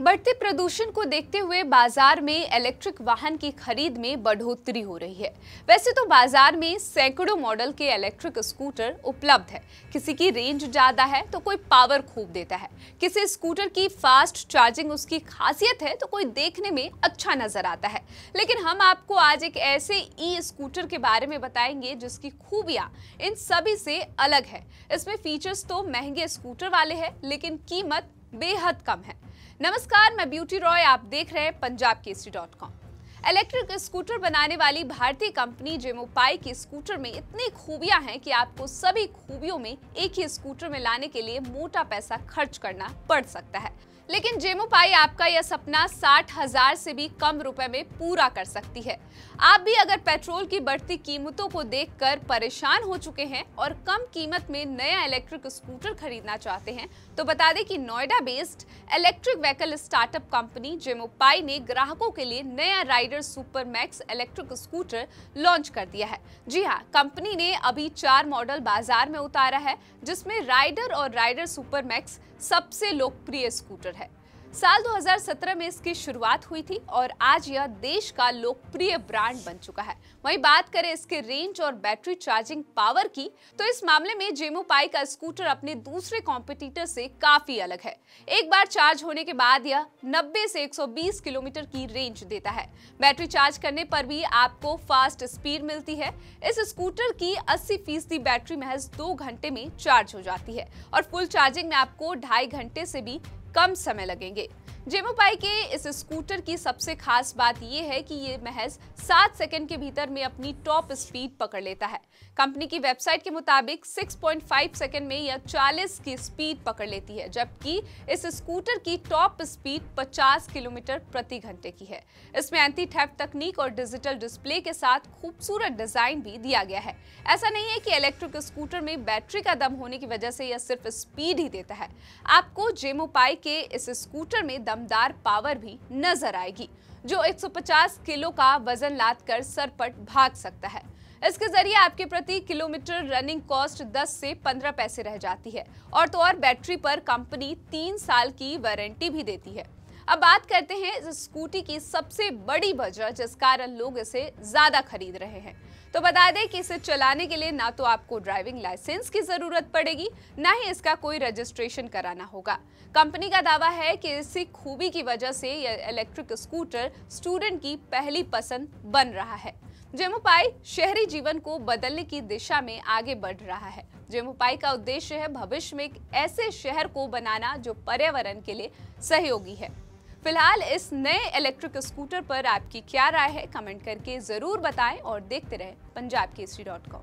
बढ़ते प्रदूषण को देखते हुए बाज़ार में इलेक्ट्रिक वाहन की खरीद में बढ़ोतरी हो रही है। वैसे तो बाज़ार में सैकड़ों मॉडल के इलेक्ट्रिक स्कूटर उपलब्ध है। किसी की रेंज ज़्यादा है तो कोई पावर खूब देता है। किसी स्कूटर की फास्ट चार्जिंग उसकी खासियत है तो कोई देखने में अच्छा नज़र आता है। लेकिन हम आपको आज एक ऐसे ई स्कूटर के बारे में बताएँगे जिसकी खूबियाँ इन सभी से अलग है। इसमें फीचर्स तो महँगे स्कूटर वाले हैं, लेकिन कीमत बेहद कम है। नमस्कार, मैं ब्यूटी रॉय, आप देख रहे हैं Punjab Kesari dot com. Electric scooter बनाने वाली भारतीय कंपनी जेमोपाई के स्कूटर में इतनी खूबियाँ हैं कि आपको सभी खूबियों में एक ही स्कूटर में लाने के लिए मोटा पैसा खर्च करना पड़ सकता है। लेकिन जेमोपाई आपका यह सपना साठ हज़ार से भी कम रुपए में पूरा कर सकती है। आप भी अगर पेट्रोल की बढ़ती कीमतों को देखकर परेशान हो चुके हैं और कम कीमत में नया इलेक्ट्रिक स्कूटर खरीदना चाहते हैं तो बता दें कि Noida based electric vehicle startup company Gemopai ने ग्राहकों के लिए नया Rider Super Max electric scooter launch कर दिया है। जी हाँ कंपनी ने अभी चार मॉडल बाज़ार में उतारा है, जिसमें राइडर और राइडर सुपर मैक्स सबसे लोकप्रिय स्कूटर है। साल 2017 में इसकी शुरुआत हुई थी और आज यह देश का लोकप्रिय ब्रांड बन चुका है। वहीं बात करें इसके रेंज और बैटरी चार्जिंग पावर की तो इस मामले में जेमो पाई का स्कूटर अपने दूसरे कॉम्पिटिटर से काफ़ी अलग है। एक बार चार्ज होने के बाद यह 90 से 120 किलोमीटर की रेंज देता है। बैटरी चार्ज करने पर भी आपको फास्ट स्पीड मिलती है। इस स्कूटर की अस्सी फ़ीसदी बैटरी महज दो घंटे में चार्ज हो जाती है और फुल चार्जिंग में आपको ढाई घंटे से भी कम समय लगेंगे। जेमोपाई के इस स्कूटर की सबसे खास बात यह है कि ये महज सात सेकंड के भीतर में अपनी टॉप स्पीड पकड़ लेता है। कंपनी की वेबसाइट के मुताबिक 6.5 सेकंड में यह 40 की स्पीड पकड़ लेती है, जबकि इस स्कूटर की टॉप स्पीड 50 किलोमीटर प्रति घंटे की है। इसमें एंटी थेफ्ट तकनीक और डिजिटल डिस्प्ले के साथ खूबसूरत डिज़ाइन भी दिया गया है। ऐसा नहीं है कि इलेक्ट्रिक स्कूटर में बैटरी का दम होने की वजह से यह सिर्फ़ स्पीड ही देता है। आपको जेमोपाई के इस स्कूटर में दमदार पावर भी नज़र आएगी, जो 150 किलो का वज़न लाद कर सरपट भाग सकता है। इसके ज़रिए आपके प्रति किलोमीटर रनिंग कॉस्ट 10 से 15 पैसे रह जाती है, और तो और बैटरी पर कंपनी तीन साल की वारंटी भी देती है। अब बात करते हैं इस स्कूटी की सबसे बड़ी वजह, जिस कारण लोग इसे ज़्यादा खरीद रहे हैं। तो बता दें कि इसे चलाने के लिए ना तो आपको ड्राइविंग लाइसेंस की ज़रूरत पड़ेगी, ना ही इसका कोई रजिस्ट्रेशन कराना होगा। कंपनी का दावा है कि इसी खूबी की वजह से यह इलेक्ट्रिक स्कूटर स्टूडेंट की पहली पसंद बन रहा है। जेमोपाई शहरी जीवन को बदलने की दिशा में आगे बढ़ रहा है। जेमोपाई का उद्देश्य है भविष्य में एक ऐसे शहर को बनाना जो पर्यावरण के लिए सहयोगी है। फ़िलहाल इस नए इलेक्ट्रिक स्कूटर पर आपकी क्या राय है? कमेंट करके ज़रूर बताएँ और देखते रहे पंजाब केसरी डॉट कॉम।